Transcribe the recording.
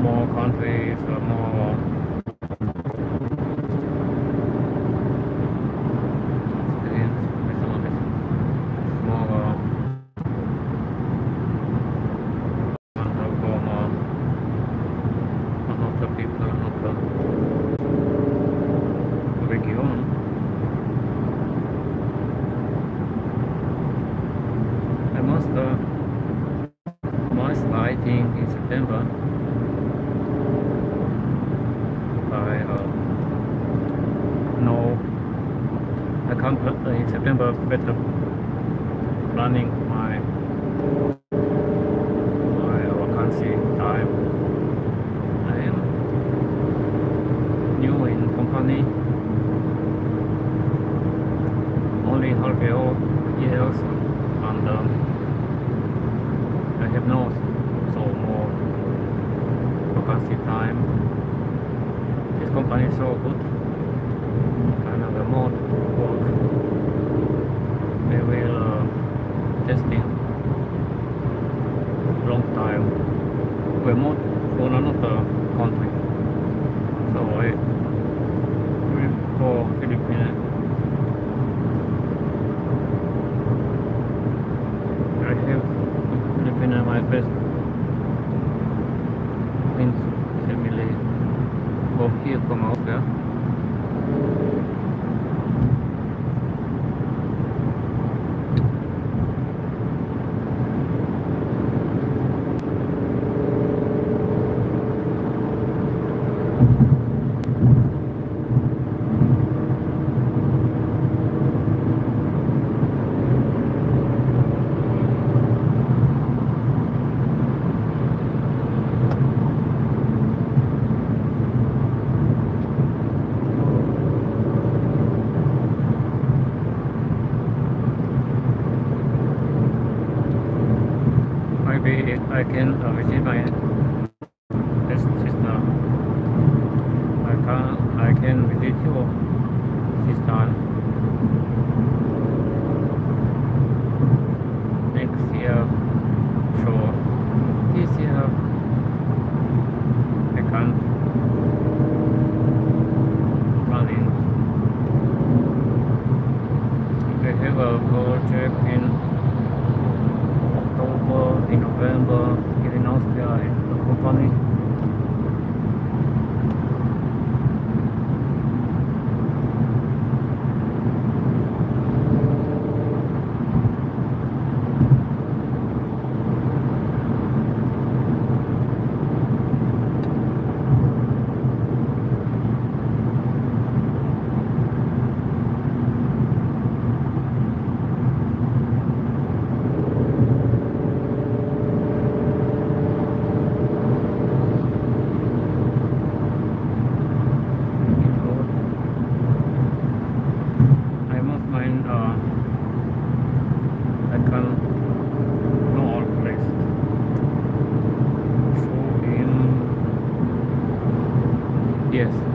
More countries, uh, more think in September I uh, know I pl- uh, in September better planning my my vacancy time. I am new in company. Only half a years and um, I have no vacancy time. This company is so good. Kind of remote work. They will uh, testing long time remote for another country. So I will for Philippines. I have Philippines my best from here, from Austria. Maybe I can visit my sister. I can I can visit your sister next year. Sure. This year I can't planning. I have a project in November, here in Austria, the company. in road. I must mind uh, I can know all place. So in yes,